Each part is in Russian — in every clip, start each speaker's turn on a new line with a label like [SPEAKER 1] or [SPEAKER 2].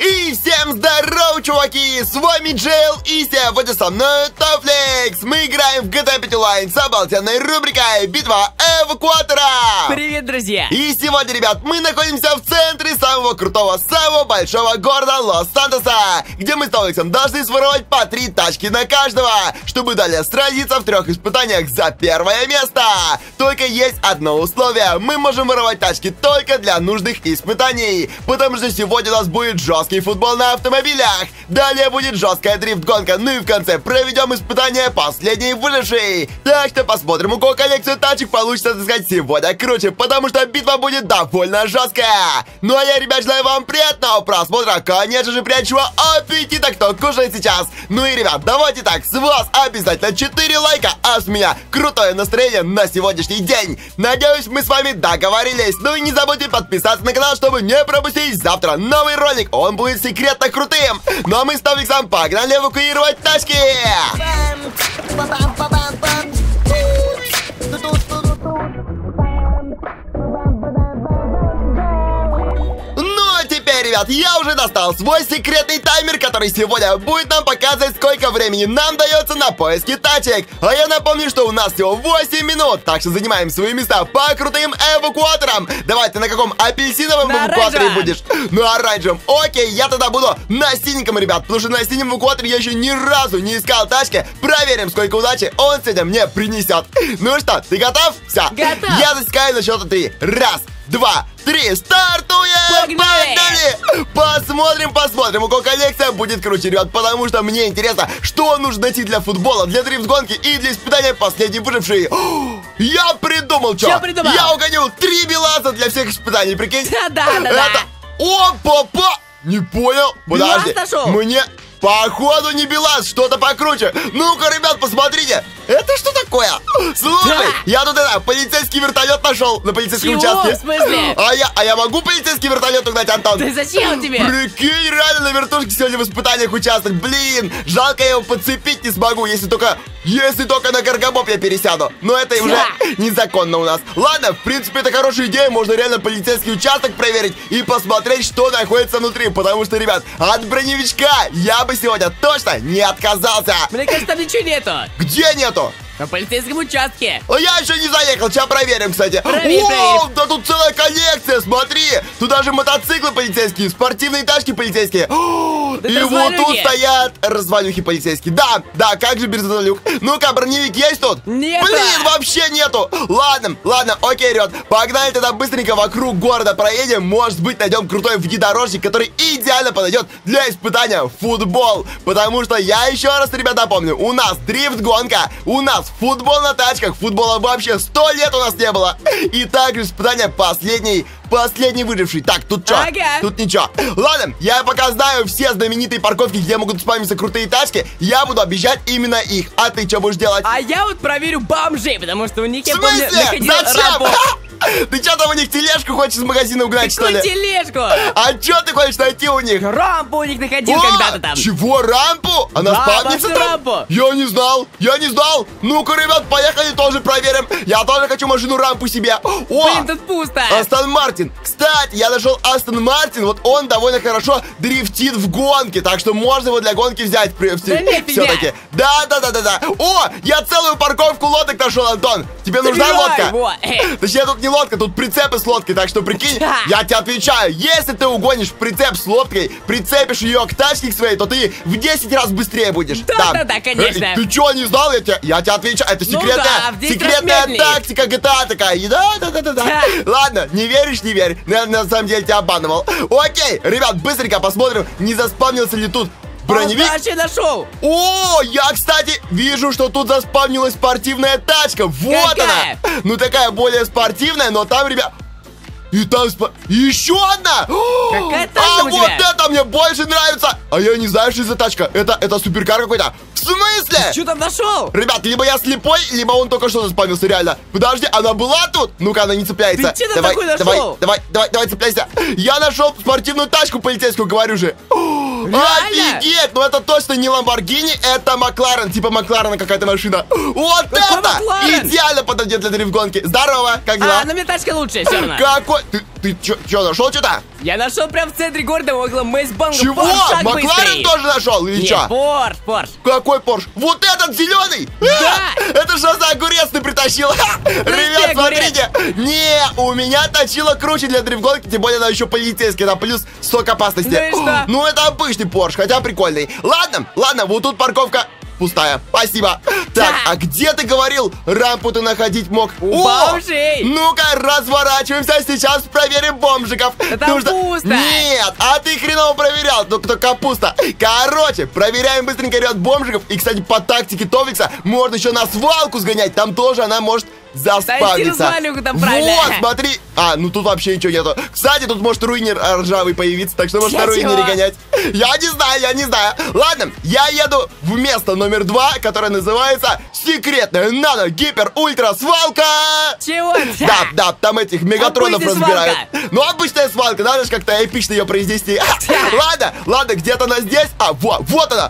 [SPEAKER 1] И всем здорово, чуваки! С вами Джейл и сегодня со мной Тофлекс! Мы играем в GTA 5 Online с обалденной рубрикой «Битва эвакуатора».
[SPEAKER 2] Привет, друзья!
[SPEAKER 1] И сегодня, ребят, мы находимся в центре самого крутого, самого большого города Лос-Сантоса, где мы с Толиксом должны своровать по три тачки на каждого, чтобы далее сразиться в трех испытаниях за первое место. Только есть одно условие. Мы можем воровать тачки только для нужных испытаний, потому что сегодня у нас будет жесткий футбол на автомобилях. Далее будет жесткая дрифт-гонка, ну и в конце проведем испытание последней выжившей. Так что посмотрим, у кого коллекцию тачек получится отыскать сегодня круче, потому что битва будет довольно жесткая. Ну а я, ребят, желаю вам приятного просмотра, конечно же, приятного аппетита, кто кушает сейчас. Ну и, ребят, давайте так, с вас обязательно 4 лайка, а с меня крутое настроение на сегодняшний день. Надеюсь, мы с вами договорились. Ну и не забудьте подписаться на канал, чтобы не пропустить завтра новый ролик. Он будет секретно крутым. Ну а мы с Тавликсом погнали эвакуировать тачки. Ну ребят, я уже достал свой секретный таймер, который сегодня будет нам показывать, сколько времени нам дается на поиски тачек. А я напомню, что у нас всего 8 минут, так что занимаем свои места по крутым эвакуаторам. Давай, ты на каком апельсиновом
[SPEAKER 2] На
[SPEAKER 1] эвакуаторе
[SPEAKER 2] оранжевом.
[SPEAKER 1] будешь? На оранжевом. Окей, я тогда буду на синеньком, ребят, потому что на синем эвакуаторе я еще ни разу не искал тачки. Проверим, сколько удачи он сегодня мне принесет. Ну что, ты готов? Все.
[SPEAKER 2] Готов.
[SPEAKER 1] Я засекаю на счету три. Раз, два, три, стартуем!
[SPEAKER 2] Погнали!
[SPEAKER 1] Посмотрим, посмотрим, у кого коллекция будет круче, ребят, потому что мне интересно, что нужно найти для футбола, для дрифт-гонки и для испытания последней выжившей. Я придумал, что?
[SPEAKER 2] Чё придумал?
[SPEAKER 1] Я угонил три белаза для всех испытаний, прикинь?
[SPEAKER 2] Да-да-да-да.
[SPEAKER 1] Это... О, папа! Не понял? Подожди. Мне... Походу не Белаз, что-то покруче. Ну-ка, ребят, посмотрите. Это что такое? Слушай,
[SPEAKER 2] Да.
[SPEAKER 1] я тут это, полицейский вертолет нашел на полицейском
[SPEAKER 2] Чего?
[SPEAKER 1] участке.
[SPEAKER 2] В смысле?
[SPEAKER 1] А я, а я могу полицейский вертолет угнать, Антон?
[SPEAKER 2] Да зачем тебе?
[SPEAKER 1] Прикинь, реально на вертушке сегодня в испытаниях участвовать. Блин, жалко я его подцепить не смогу, если только... Если только на каргобоп я пересяду. Но это уже
[SPEAKER 2] Да.
[SPEAKER 1] незаконно у нас. Ладно, в принципе, это хорошая идея. Можно реально полицейский участок проверить и посмотреть, что находится внутри. Потому что, ребят, от броневичка я бы сегодня точно не отказался.
[SPEAKER 2] Мне кажется, там ничего нету.
[SPEAKER 1] Где нету?
[SPEAKER 2] На полицейском участке.
[SPEAKER 1] А Я еще не заехал, сейчас проверим, кстати.
[SPEAKER 2] Проверь,
[SPEAKER 1] Вау,
[SPEAKER 2] проверь.
[SPEAKER 1] да тут целая коллекция, смотри. Тут даже мотоциклы полицейские, спортивные тачки полицейские. О,
[SPEAKER 2] Да
[SPEAKER 1] И вот тут стоят развалюхи полицейские. Да, да, как же без развалюх? Ну-ка, броневик есть тут?
[SPEAKER 2] Нету.
[SPEAKER 1] Блин, вообще нету. Ладно, ладно, окей, ребят. Погнали тогда быстренько вокруг города проедем. Может быть, найдем крутой внедорожник, который идеально подойдет для испытания футбол. Потому что я еще раз, ребят, напомню, у нас дрифт-гонка, у нас футбол на тачках, футбола вообще сто лет у нас не было. И также испытание последней, последний выживший. Так, тут что?
[SPEAKER 2] Ага.
[SPEAKER 1] Тут ничего. Ладно, я пока знаю все знаменитые парковки, где могут спамиться крутые тачки. Я буду объезжать именно их. А ты что будешь делать?
[SPEAKER 2] А я вот проверю бомжей, потому что у них, я помню,
[SPEAKER 1] Зачем? Ты что там у них тележку хочешь из магазина угнать, что ли?
[SPEAKER 2] тележку?
[SPEAKER 1] А что ты хочешь найти у них?
[SPEAKER 2] Рампу у них находил
[SPEAKER 1] О,
[SPEAKER 2] когда-то там.
[SPEAKER 1] Чего, рампу? Она
[SPEAKER 2] Да,
[SPEAKER 1] спавнится там?
[SPEAKER 2] рампу.
[SPEAKER 1] Я не знал, я не знал. Ну-ка, ребят, поехали, тоже проверим. Я тоже хочу машину рампу себе. О,
[SPEAKER 2] Блин, тут пусто.
[SPEAKER 1] Астон Мартин. Кстати, я нашел Астон Мартин. Вот он довольно хорошо дрифтит в гонке. Так что можно его для гонки взять. при-
[SPEAKER 2] Да.
[SPEAKER 1] Все-таки. Да, да, да, да, да. О, я целую парковку лодок нашел, Антон. Тебе нужна
[SPEAKER 2] Забирай
[SPEAKER 1] лодка?
[SPEAKER 2] его.
[SPEAKER 1] Точнее, тут не лодка, тут прицепы с лодкой. Так что прикинь,
[SPEAKER 2] Да.
[SPEAKER 1] я тебе отвечаю. Если ты угонишь прицеп с лодкой, прицепишь ее к тачке к своей, то ты в 10 раз быстрее будешь.
[SPEAKER 2] Да-да-да, конечно.
[SPEAKER 1] Э, Ты что, не знал? Я тебе, я тебе отвечаю. Это
[SPEAKER 2] Ну
[SPEAKER 1] секретная,
[SPEAKER 2] да, 10 раз
[SPEAKER 1] секретная тактика GTA такая. Да, да, да, да, да.
[SPEAKER 2] Да.
[SPEAKER 1] Ладно, не веришь, не верь. Я на самом деле тебя обманывал. Окей, ребят, быстренько посмотрим, не заспавнился ли тут броневик.
[SPEAKER 2] Он вообще нашел.
[SPEAKER 1] О, я, кстати, вижу, что тут заспавнилась спортивная тачка. Вот
[SPEAKER 2] Какая?
[SPEAKER 1] она. Ну, такая более спортивная, но там, ребят... И там спа- Еще одна!
[SPEAKER 2] Какая
[SPEAKER 1] А вот
[SPEAKER 2] тебя?
[SPEAKER 1] это мне больше нравится! А я не знаю, что за тачка. Это, это суперкар какой-то. В смысле?
[SPEAKER 2] Что там нашел?
[SPEAKER 1] Ребят, либо я слепой, либо он только что заспавнился, реально. Подожди, она была тут? Ну-ка, она не цепляется.
[SPEAKER 2] Ты там
[SPEAKER 1] давай,
[SPEAKER 2] такой
[SPEAKER 1] давай,
[SPEAKER 2] нашел?
[SPEAKER 1] давай, давай, давай, цепляйся. Я нашел спортивную тачку полицейскую, говорю же.
[SPEAKER 2] Реально?
[SPEAKER 1] Офигеть! Ну это точно не Ламборгини, это Макларен. Типа Макларена какая-то машина. Вот это!
[SPEAKER 2] Макларен?
[SPEAKER 1] Идеально подойдет для дрифт-гонки. Здорово, как дела?
[SPEAKER 2] А, на мне тачка лучше, все равно.
[SPEAKER 1] Какой? Ты, Ты что, нашел что-то?
[SPEAKER 2] Я нашел прям в центре города около Мейсбанка.
[SPEAKER 1] Чего? Макларен тоже нашел или что?
[SPEAKER 2] Порш, Порш.
[SPEAKER 1] Какой Порш? Вот этот зеленый?
[SPEAKER 2] Да.
[SPEAKER 1] Это что за огурец ты притащил? Ребят, смотрите. Не, у меня точила круче для дрифтгонки, тем более она еще полицейская, там плюс сок опасности.
[SPEAKER 2] Ну?
[SPEAKER 1] Ну это обычный Порш, хотя прикольный. Ладно, ладно, вот тут парковка пустая. Спасибо. Так, а где ты говорил, рампу ты находить мог?
[SPEAKER 2] У бомжей.
[SPEAKER 1] Ну-ка, разворачиваемся, сейчас проверим бомжиков.
[SPEAKER 2] Да там пусто.
[SPEAKER 1] Нет, а ты хреново проверял, ну кто капуста. Короче, проверяем быстренько ряд бомжиков. И, кстати, по тактике Товикса можно еще на свалку сгонять, там тоже она может
[SPEAKER 2] правильно.
[SPEAKER 1] Вот, смотри. А, ну тут вообще ничего нету. Кстати, тут может руинер ржавый появиться, так что может на руинере гонять. Я не знаю, я не знаю. Ладно, я еду в место номер два, которое называется секретная нано гипер ультра свалка.
[SPEAKER 2] Чего?
[SPEAKER 1] Да, да, там этих мегатронов разбирают. Ну, обычная свалка, надо же как-то эпично ее произнести. Ладно, ладно, где-то она здесь. А, вот, вот она.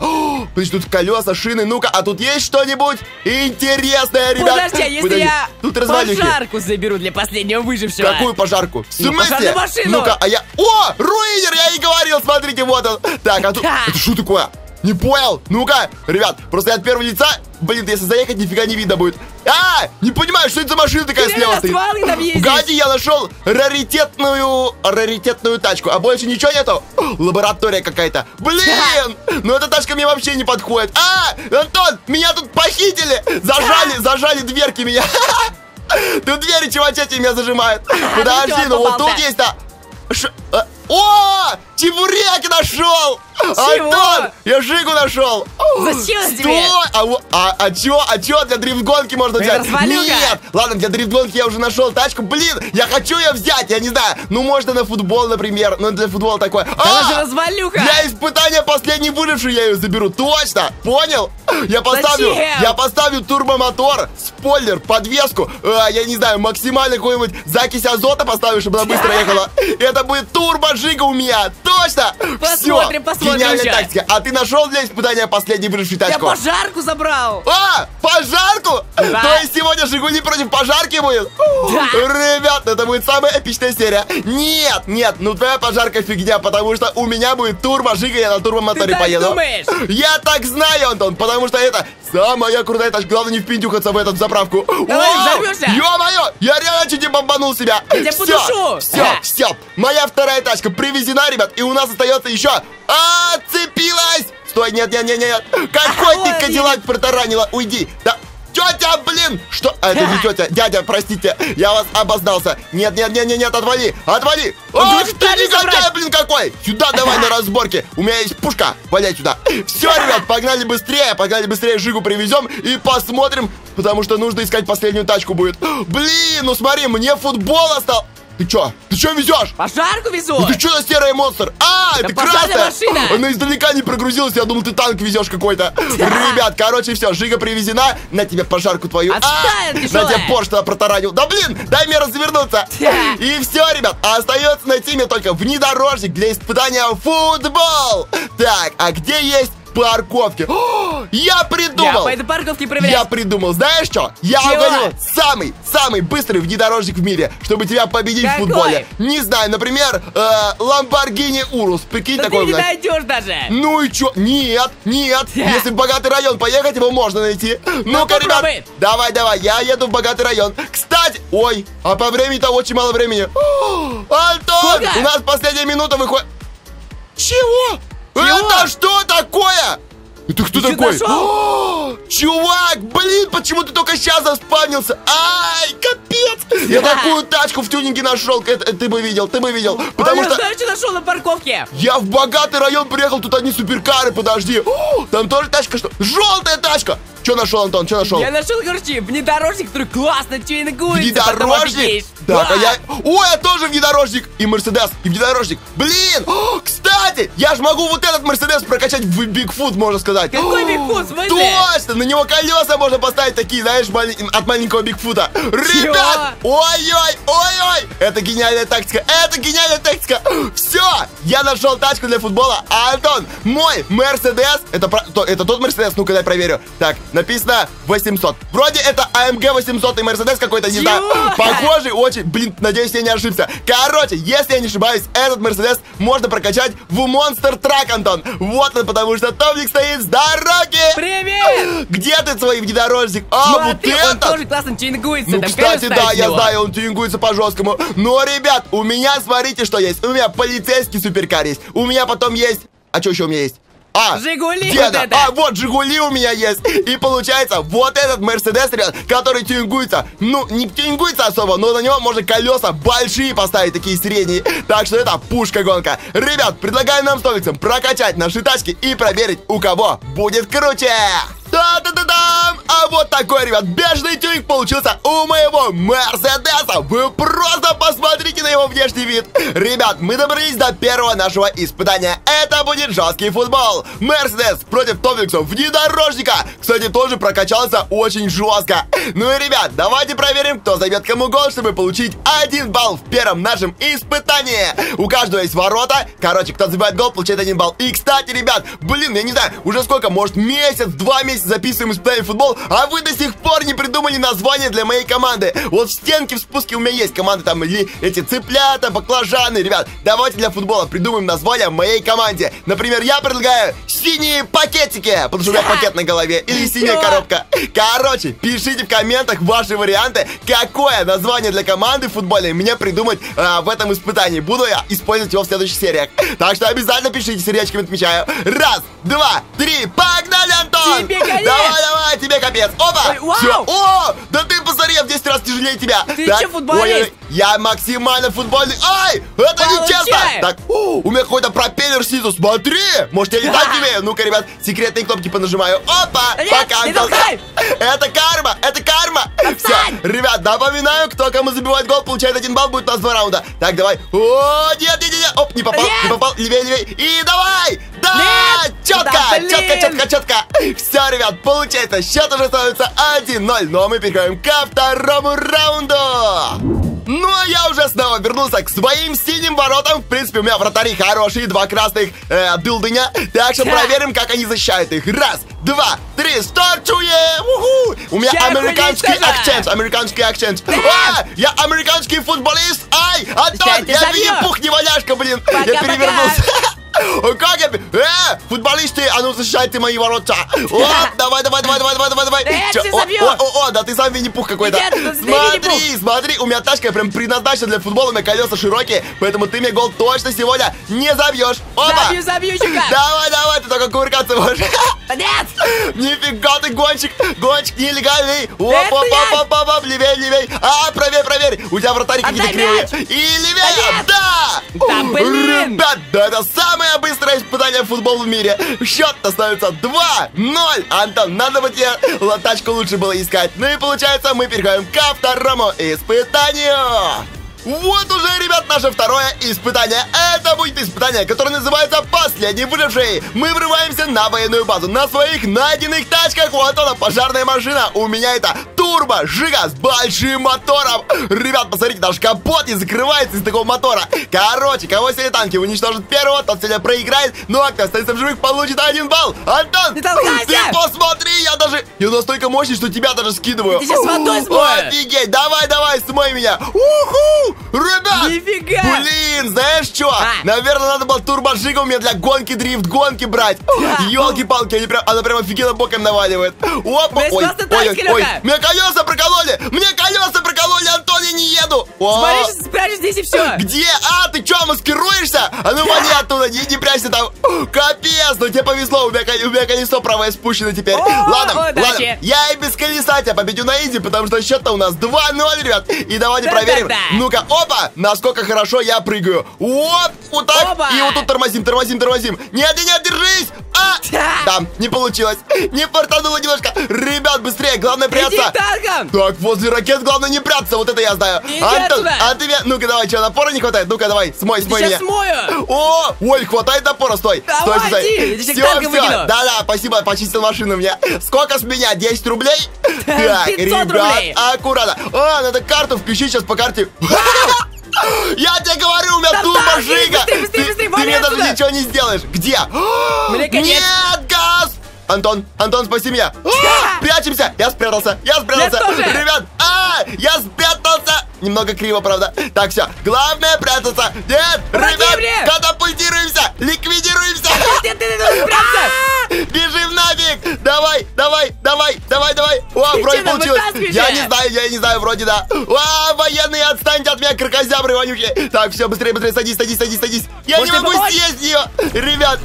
[SPEAKER 1] Подожди, тут колеса, шины, ну-ка, а тут есть что-нибудь интересное, ребят?
[SPEAKER 2] Подожди, а если я
[SPEAKER 1] Тут развалюхи.
[SPEAKER 2] пожарку заберу для последнего выжившего?
[SPEAKER 1] Какую пожарку? В
[SPEAKER 2] Ну,
[SPEAKER 1] смысле?
[SPEAKER 2] пожарную машину.
[SPEAKER 1] Ну-ка, а я... О, руинер, я и говорил, смотрите, вот он. Так, а тут... Это что такое? Не понял? Ну-ка, ребят, просто я от первого лица... Блин, если заехать, нифига не видно будет. А, не понимаю, что это за машина такая
[SPEAKER 2] Ты
[SPEAKER 1] слева стоит. Погоди, я нашел раритетную, раритетную тачку. А больше ничего нету? Лаборатория какая-то. Блин, ну эта тачка мне вообще не подходит. А, Антон, меня тут похитили. Зажали, зажали дверки меня. Тут двери чувачети меня зажимают. Подожди, ну вот тут есть. Ш- а, О, чебуреки нашел! Антон, я Жигу нашел!
[SPEAKER 2] Зачем тебе?
[SPEAKER 1] А, а, а чё, а чё для дрифтгонки можно
[SPEAKER 2] Это
[SPEAKER 1] взять?
[SPEAKER 2] развалюха.
[SPEAKER 1] Нет! Ладно, для дрифтгонки я уже нашел тачку. Блин, я хочу ее взять, я не знаю. Ну, можно на футбол, например. Ну, для футбола такое.
[SPEAKER 2] Она же
[SPEAKER 1] А!
[SPEAKER 2] развалюха.
[SPEAKER 1] Для испытания последний выживший я ее заберу. Точно! Понял? Я поставлю,
[SPEAKER 2] Зачем?
[SPEAKER 1] я поставлю турбомотор, спойлер, подвеску. а, я не знаю, максимально какой-нибудь закись азота поставлю, чтобы она быстро ехала. Это будет турбо-жига у меня. Точно!
[SPEAKER 2] Посмотрим, посмотрим
[SPEAKER 1] Гениальная тактика. А ты нашел для испытания последний выживший
[SPEAKER 2] Я пожарку забрал.
[SPEAKER 1] А, пожарку? Сегодня Жигули против пожарки будет?
[SPEAKER 2] Да.
[SPEAKER 1] Ребят, это будет самая эпичная серия. Нет, нет, ну твоя пожарка фигня, потому что у меня будет турбо Жига, я на турбомоторе поеду.
[SPEAKER 2] думаешь?
[SPEAKER 1] Я так знаю, Антон, потому что это самая крутая тачка. Главное не впиндюхаться в эту заправку.
[SPEAKER 2] Давай,
[SPEAKER 1] Вау!
[SPEAKER 2] взорвёшься.
[SPEAKER 1] Ё-моё, я реально чуть не бомбанул себя.
[SPEAKER 2] Я тебя подушу.
[SPEAKER 1] Все, все, моя вторая тачка привезена, ребят, и у нас остается еще... А, цепилась! Стой, нет, нет, нет, нет. Какой
[SPEAKER 2] А,
[SPEAKER 1] ты кадиллак протаранила? Уйди. Да, Тетя, блин! Что? А, это не тетя. Дядя, простите, я вас обознался. Нет, нет, нет, нет, нет, отвали! Отвали! Ах ты негодяй, блин, какой! Сюда давай на разборке. У меня есть пушка. Валяй сюда. Все, ребят, погнали быстрее. Погнали быстрее Жигу привезем и посмотрим, потому что нужно искать последнюю тачку будет. Блин, ну смотри, мне футбол остал. Ты чё? Ты чё везешь?
[SPEAKER 2] Пожарку везу.
[SPEAKER 1] Ну ты что за серый монстр? А, это
[SPEAKER 2] пожарная
[SPEAKER 1] красная!
[SPEAKER 2] машина!
[SPEAKER 1] Она издалека не прогрузилась, я думал, ты танк везешь какой-то. Ребят, короче, все, Жига привезена. На тебе пожарку твою.
[SPEAKER 2] Отстань,
[SPEAKER 1] А, на тебе Порш туда протаранил. Да блин, дай мне развернуться. И все, ребят, остается найти мне только внедорожник для испытания футбол. Так, а где есть парковки? О, я
[SPEAKER 2] Я
[SPEAKER 1] придумал!
[SPEAKER 2] по этой парковке
[SPEAKER 1] Я
[SPEAKER 2] проверяю.
[SPEAKER 1] придумал, знаешь что? Я
[SPEAKER 2] Чего?
[SPEAKER 1] угоню самый, самый быстрый внедорожник в мире, чтобы тебя победить
[SPEAKER 2] Какой?
[SPEAKER 1] в футболе. Не знаю, например, э, Lamborghini Urus. Прикинь,
[SPEAKER 2] Да
[SPEAKER 1] такой
[SPEAKER 2] ты не
[SPEAKER 1] угнать.
[SPEAKER 2] найдешь даже.
[SPEAKER 1] Ну и чё? Нет, нет. Если в богатый район поехать, его можно найти. Ну-ка, ребят,
[SPEAKER 2] попробуй.
[SPEAKER 1] давай, давай, я еду в богатый район. Кстати, ой, а по времени-то очень мало времени. О, Антон,
[SPEAKER 2] Сколько?
[SPEAKER 1] у нас последняя минута выходит. Чего?
[SPEAKER 2] Чего?
[SPEAKER 1] Это что такое? Это кто
[SPEAKER 2] Ты
[SPEAKER 1] такой? О, Чувак, блин, почему ты только сейчас заспавнился? Ай, капец! Я такую тачку в тюнинге нашел, это, это ты бы видел, ты бы видел.
[SPEAKER 2] А
[SPEAKER 1] Потому
[SPEAKER 2] я
[SPEAKER 1] что
[SPEAKER 2] знаешь, что нашел на парковке?
[SPEAKER 1] я в богатый район приехал, тут одни суперкары, подожди. О, там тоже тачка, что? Желтая тачка! Че нашел, Антон, что нашел?
[SPEAKER 2] Я нашел, короче, внедорожник, который классно тюнингуется.
[SPEAKER 1] Внедорожник? а
[SPEAKER 2] Да.
[SPEAKER 1] я... О, я тоже внедорожник! И Мерседес, и внедорожник. Блин! О, кстати, Кстати, я же могу вот этот Мерседес прокачать в Бигфут, можно сказать.
[SPEAKER 2] Какой Бигфут? В?
[SPEAKER 1] Точно! На него колеса можно поставить такие, знаешь, от маленького Бигфута. Ребят! Ой-ой, ой-ой! Это гениальная тактика! Это гениальная тактика! Все! Я нашел тачку для футбола. А, Антон, мой Мерседес, это, про- то- это тот Мерседес, ну-ка дай проверю. Так, написано 800. Вроде это AMG 800 и Мерседес какой-то, не знаю. Похожий очень. Блин, надеюсь, я не ошибся. Короче, если я не ошибаюсь, этот Мерседес можно прокачать в Monster Truck, Антон. Вот он, потому что Томник стоит дороги.
[SPEAKER 2] Привет!
[SPEAKER 1] Где ты свой внедорожник? А,
[SPEAKER 2] Смотри,
[SPEAKER 1] вот
[SPEAKER 2] он
[SPEAKER 1] это!
[SPEAKER 2] тоже классно тюнингуется.
[SPEAKER 1] Ну,
[SPEAKER 2] там
[SPEAKER 1] кстати, да, я знаю, он тюнингуется по-жесткому. Но, ребят, у меня, смотрите, что есть. У меня полицейский суперкар есть. У меня потом есть... А что еще у меня есть? А,
[SPEAKER 2] «Жигули»
[SPEAKER 1] где
[SPEAKER 2] вот
[SPEAKER 1] это? А, вот Жигули у меня есть. И получается, вот этот Мерседес, ребят, который тюнингуется. Ну, не тюнингуется особо, но на него можно колеса большие поставить, такие средние. Так что это пушка-гонка. Ребят, предлагаю нам с прокачать наши тачки и проверить, у кого будет круче. Да-да-да-дам! А вот такой, ребят, бежный тюнинг получился у моего Мерседеса. Вы просто посмотрите на его внешний вид. Ребят, мы добрались до первого нашего испытания. Это будет жесткий футбол. Мерседес против Томикса внедорожника. Кстати, тоже прокачался очень жестко. Ну и, ребят, давайте проверим, кто забьет кому гол, чтобы получить один балл в первом нашем испытании. У каждого есть ворота. Короче, кто забивает гол, получает один балл. И, кстати, ребят, блин, я не знаю, уже сколько, может, месяц, два месяца записываем испытание футбол, а вы до сих пор не придумали название для моей команды. Вот в стенке в спуске у меня есть команды там, или эти цыплята, баклажаны. Ребят, давайте для футбола придумаем название моей команде. Например, я предлагаю синие пакетики, потому что у меня пакет на голове, или синяя коробка. Короче, пишите в комментах ваши варианты, какое название для команды футбольной мне придумать а, в этом испытании. Буду я использовать его в следующих сериях. Так что обязательно пишите, сердечками отмечаю. Раз, два, три, погнали, Антон!
[SPEAKER 2] Тебе!
[SPEAKER 1] Давай, давай, тебе капец. Опа!
[SPEAKER 2] Ой!
[SPEAKER 1] Всё. О, да ты посмотри, я в 10 раз тяжелее тебя.
[SPEAKER 2] Ты
[SPEAKER 1] Так,
[SPEAKER 2] чё, футболист?
[SPEAKER 1] ой-ой-ой, я максимально футбольный. Ай, это нечестно. Так, у, у меня какой-то пропеллер снизу, смотри. Может, я летать умею? Ну-ка, ребят, секретные кнопки понажимаю. Опа,
[SPEAKER 2] Нет,
[SPEAKER 1] пока! Это карма, это карма. Все, ребят, напоминаю, кто кому забивает гол, получает один балл, будет у нас два раунда. Так, давай. О, нет, нет, нет, оп, не попал, не попал, левее, левее. И давай, да,
[SPEAKER 2] Нет!
[SPEAKER 1] четко,
[SPEAKER 2] Да, блин!
[SPEAKER 1] четко, четко, четко. Все, ребят, получается, счет уже становится 1-0, но мы переходим ко второму раунду. Ну, а я уже снова вернулся к своим синим воротам. В принципе, у меня вратари хорошие, два красных э, дылдыня. Так что проверим, как они защищают их. Раз, два, три, стартуем! Уху! У меня американский акцент, американский акцент. А, я американский футболист! Ай, Антон,
[SPEAKER 2] я.
[SPEAKER 1] Винни-Пух, не валяшка, блин! я перевернулся. Как я... Э, футболисты, а ну защищайте мои ворота. О, давай, давай, давай, давай, давай, давай, давай. О, о, о, да ты сам Винни-Пух какой-то. Смотри, смотри, у меня тачка прям предназначена для футбола, у меня колеса широкие, поэтому ты мне гол точно сегодня не забьешь. Опа!
[SPEAKER 2] Забью, забью, чука!
[SPEAKER 1] Давай, давай, ты только кувыркаться можешь.
[SPEAKER 2] Нет!
[SPEAKER 1] Нифига ты гонщик, гонщик нелегальный. Оп, оп, оп, оп, оп, оп, левей, левей. А, проверь, проверь. У тебя вратари какие-то кривые. И левее, да.
[SPEAKER 2] Да, блин.
[SPEAKER 1] Ребят, да это самое быстрое испытание в футбол в мире. Счет-то становится 2-0. Антон, надо бы тебе л- тачку лучше было искать. Ну и получается, мы переходим ко второму испытанию. Вот уже, ребят, наше второе испытание. Это будет испытание, которое называется «Последний выживший». Мы врываемся на военную базу на своих найденных тачках. Вот она, пожарная машина. У меня это турбо Жига с большим мотором. Ребят, посмотрите, даже капот не закрывается из такого мотора. Короче, кого сегодня танки уничтожат первого, тот сегодня проиграет. Ну а кто останется в живых, получит один балл. Антон,
[SPEAKER 2] Не
[SPEAKER 1] ты посмотри, я даже... Я настолько мощный, что тебя даже скидываю.
[SPEAKER 2] Ты сейчас водой смоешь.
[SPEAKER 1] Офигеть, давай, давай, смой меня. Уху! Ребят!
[SPEAKER 2] Нифига!
[SPEAKER 1] Блин, знаешь что?
[SPEAKER 2] А.
[SPEAKER 1] Наверное, надо было турбожига у меня для гонки дрифт гонки брать.
[SPEAKER 2] А.
[SPEAKER 1] Елки-палки, они прям, она прям офигенно боком наваливает. Опа, ой, ой, ой,
[SPEAKER 2] Лёха.
[SPEAKER 1] мне колеса прокололи! Мне колеса прокололи, Антон, я не еду! О,
[SPEAKER 2] Смотри, спрячь здесь и все!
[SPEAKER 1] где? А, ты что, маскируешься? А ну вали оттуда, не, не прячься там. Капец, ну тебе повезло, у меня, у меня колесо правое спущено теперь. Ладно, ладно, я и без колеса тебя победю на изи, потому что счет-то у нас 2-0, ребят. И давайте
[SPEAKER 2] Да-да-да.
[SPEAKER 1] проверим. Ну-ка, опа, насколько хорошо я прыгаю. Оп, вот так.
[SPEAKER 2] Опа.
[SPEAKER 1] И вот тут тормозим, тормозим, тормозим. Нет, нет, держись. А,
[SPEAKER 2] Да.
[SPEAKER 1] не получилось. Не фартануло немножко. Ребят, быстрее, главное прятаться. Так, возле ракет главное не прятаться, вот это я знаю.
[SPEAKER 2] Иди
[SPEAKER 1] Антон, а ты меня... Ну-ка, давай, что, напора не хватает? Ну-ка, давай, смой, смой
[SPEAKER 2] Сейчас
[SPEAKER 1] меня.
[SPEAKER 2] смою!
[SPEAKER 1] О, ой, хватает напора, стой.
[SPEAKER 2] Давай,
[SPEAKER 1] стой, стой,
[SPEAKER 2] иди,
[SPEAKER 1] Все, все. Да-да, спасибо, почистил машину мне. Сколько с меня? 10 рублей? Так,
[SPEAKER 2] 500
[SPEAKER 1] ребят,
[SPEAKER 2] рублей.
[SPEAKER 1] аккуратно. А, надо карту включить сейчас по карте. Я тебе говорю, у меня
[SPEAKER 2] Да так,
[SPEAKER 1] жига. Ты- даже ничего не сделаешь. Где?
[SPEAKER 2] Мне конец.
[SPEAKER 1] Нет, газ! Антон, Антон, спаси меня! А, Прячемся! Я спрятался! Я спрятался! Ребят! А, я спрятался! Немного криво, правда. Так, все. Главное прятаться. Нет,
[SPEAKER 2] Помоги
[SPEAKER 1] ребят,
[SPEAKER 2] мне.
[SPEAKER 1] катапультируемся! Ликвидируемся!
[SPEAKER 2] Нет, нет, нет!
[SPEAKER 1] Бежим нафиг! Давай, давай, давай, давай, давай! О, вроде получилось! Я не знаю, я не знаю, вроде да. О, военные, отстаньте от меня, крокозябры, вонючие! Так, все, быстрее, быстрее, садись, садись, садись, садись! Я
[SPEAKER 2] Может,
[SPEAKER 1] не могу
[SPEAKER 2] помочь?
[SPEAKER 1] съесть ее! Ребят!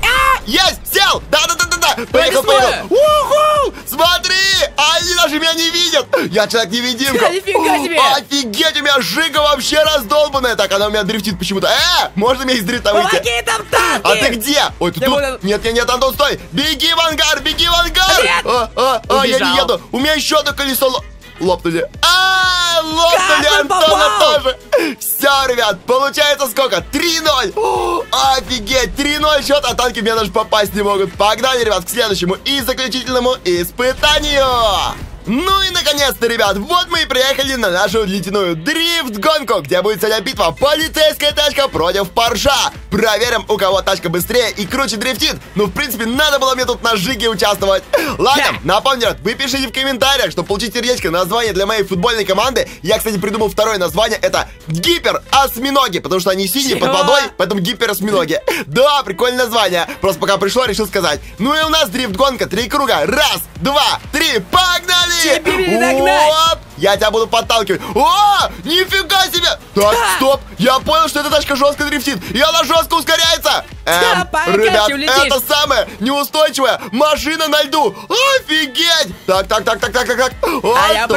[SPEAKER 1] Есть! Сел! Да-да-да-да-да! Поехал, поехал! Уху! Смотри! Они даже меня не видят! Я человек-невидимка!
[SPEAKER 2] Нифига себе!
[SPEAKER 1] Офигеть, у меня жига вообще раздолбанная! Так, она у меня дрифтит почему-то. Э, можно меня из дрифта выйти?
[SPEAKER 2] Помоги там танки!
[SPEAKER 1] А ты где? Ой, ты
[SPEAKER 2] Я
[SPEAKER 1] тут?
[SPEAKER 2] буду-
[SPEAKER 1] Нет, нет, нет, Антон, стой! Беги в ангар, беги в ангар!
[SPEAKER 2] Нет!
[SPEAKER 1] А, а, а, я не еду. У меня еще одно колесо ло- лопнули. А, лопнули Антона тоже. Все, ребят, получается сколько? 3-0. О, Офигеть, 3-0 счет, а танки меня даже попасть не могут. Погнали, ребят, к следующему и заключительному испытанию. Ну и наконец-то, ребят, вот мы и приехали на нашу ледяную дрифт-гонку, где будет сегодня битва полицейская тачка против Порша. Проверим, у кого тачка быстрее и круче дрифтит. Ну, в принципе, надо было мне тут на жиге участвовать. Ладно,
[SPEAKER 2] Ха.
[SPEAKER 1] напомню, вы пишите в комментариях, чтобы получить сердечко название для моей футбольной команды. Я, кстати, придумал второе название, это гипер-осьминоги, потому что они синие под водой, поэтому гипер-осьминоги. Да, прикольное название. Просто пока пришло, решил сказать. Ну и у нас дрифт-гонка, три круга. Раз, два, три, погнали!
[SPEAKER 2] Тебе не догнать!
[SPEAKER 1] Оп! Я тебя буду подталкивать. О, нифига себе! Так, стоп! Я понял, что эта тачка жестко дрифтит, и она жестко ускоряется. Эм, ребят, это самая неустойчивая машина на льду. Офигеть! Так, так, так, так, так, так, так.
[SPEAKER 2] А я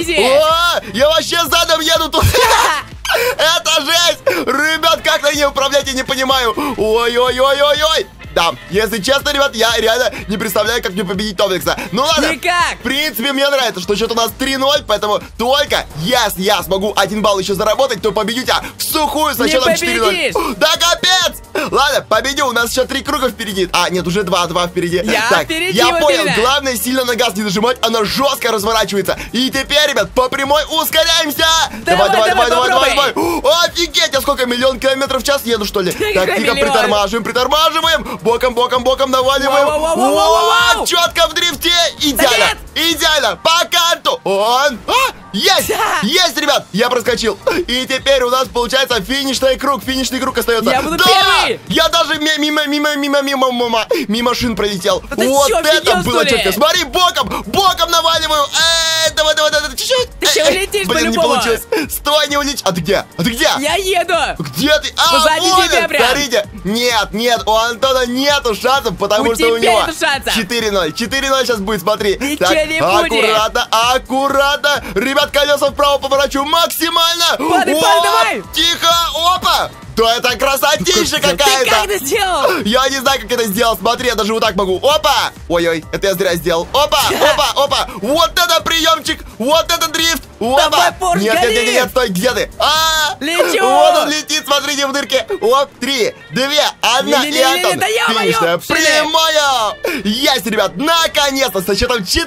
[SPEAKER 2] изи.
[SPEAKER 1] О, я вообще задом еду тут. Это жесть! Ребят, как на ней управлять, я не понимаю. Ой-ой-ой-ой-ой. Да, если честно, ребят, я реально не представляю, как мне победить Томликса. Ну ладно.
[SPEAKER 2] Никак.
[SPEAKER 1] В принципе, мне нравится, что счет у нас 3-0, поэтому только если я смогу один балл еще заработать, то победю тебя в сухую со счетом
[SPEAKER 2] победишь.
[SPEAKER 1] 4-0. Да капец! Ладно, победю, у нас еще три круга впереди. А, нет, уже два, два впереди.
[SPEAKER 2] Я
[SPEAKER 1] так,
[SPEAKER 2] впереди,
[SPEAKER 1] я понял,
[SPEAKER 2] именно.
[SPEAKER 1] главное сильно на газ не нажимать, она жестко разворачивается. И теперь, ребят, по прямой ускоряемся.
[SPEAKER 2] Давай, давай,
[SPEAKER 1] давай, давай,
[SPEAKER 2] попробуй.
[SPEAKER 1] давай. Офигеть, я сколько, миллион километров в час еду, что ли? Так, тихо, притормаживаем, притормаживаем. Боком, боком, боком наваливаем.
[SPEAKER 2] Воу-воу-воу-воу-воу-воу.
[SPEAKER 1] Четко в дрифте. Идеально. Идеально. По карту. Он. А, есть. Есть, ребят. Я проскочил. И теперь у нас получается финишный круг. Финишный круг остается.
[SPEAKER 2] Я буду
[SPEAKER 1] да!
[SPEAKER 2] первый.
[SPEAKER 1] Я даже ми- мимо, мимо, мимо, мимо, мимо, мимо шин пролетел.
[SPEAKER 2] Да
[SPEAKER 1] вот
[SPEAKER 2] чё,
[SPEAKER 1] это было четко. Смотри, боком, боком наваливаю. Эй, давай, давай, давай, чуть-чуть.
[SPEAKER 2] Ты ща
[SPEAKER 1] Эй, эй,
[SPEAKER 2] улетишь
[SPEAKER 1] Блин, не получилось. Стой, не улетишь. А ты где? А ты где?
[SPEAKER 2] Я еду!
[SPEAKER 1] Где ты? А,
[SPEAKER 2] Позади
[SPEAKER 1] вон
[SPEAKER 2] тебя прям.
[SPEAKER 1] Смотрите. Нет, нет, у Антона нету шансов, потому
[SPEAKER 2] У
[SPEAKER 1] что у него
[SPEAKER 2] нету шансов.
[SPEAKER 1] 4-0. 4-0 сейчас будет, смотри.
[SPEAKER 2] Ничего
[SPEAKER 1] Так,
[SPEAKER 2] не будет.
[SPEAKER 1] аккуратно, аккуратно. Ребят, колеса вправо поворачиваю максимально.
[SPEAKER 2] Падай, падай, давай.
[SPEAKER 1] Тихо, опа. Да это красотища
[SPEAKER 2] Ты как
[SPEAKER 1] какая-то.
[SPEAKER 2] это сделал?
[SPEAKER 1] Я не знаю, как это сделал. Смотри, я даже вот так могу. Опа! Ой-ой, это я зря сделал. Опа, опа, опа. Вот это приемчик. Вот это дрифт. Опа.
[SPEAKER 2] Давай,
[SPEAKER 1] нет, нет, нет, нет, нет, стой, где ты? А!
[SPEAKER 2] Лечу.
[SPEAKER 1] Вот он летит, смотрите в дырке. Оп, три, две, одна и Антон. Финишная прямая. Есть, ребят, наконец-то со счетом 4-0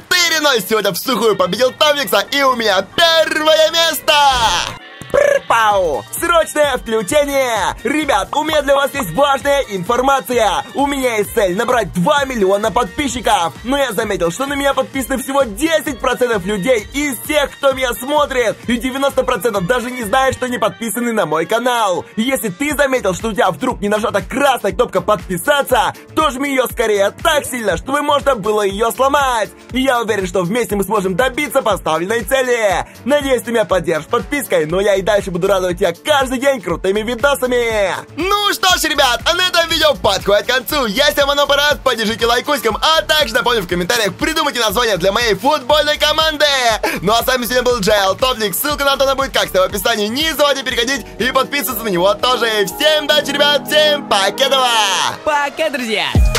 [SPEAKER 1] сегодня в сухую победил Томликса. И у меня первое место. Срочное включение! Ребят, у меня для вас есть важная информация! У меня есть цель набрать 2 миллиона подписчиков! Но я заметил, что на меня подписаны всего 10% людей из тех, кто меня смотрит! И 90% даже не знают, что не подписаны на мой канал! Если ты заметил, что у тебя вдруг не нажата красная кнопка подписаться, то жми ее скорее так сильно, чтобы можно было ее сломать! И я уверен, что вместе мы сможем добиться поставленной цели! Надеюсь, ты меня поддержишь подпиской, но я и дальше буду радовать тебя каждый день крутыми видосами. Ну что ж, ребят, а на этом видео подходит к концу. Если вам оно понравилось, поддержите лайкусиком, а также напомню в комментариях, придумайте название для моей футбольной команды. Ну а с вами сегодня был Джейл Топлик. Ссылка на Антона будет как всегда в описании. Не забывайте переходить и подписываться на него тоже. Всем удачи, ребят, всем покедова!
[SPEAKER 2] Пока, друзья!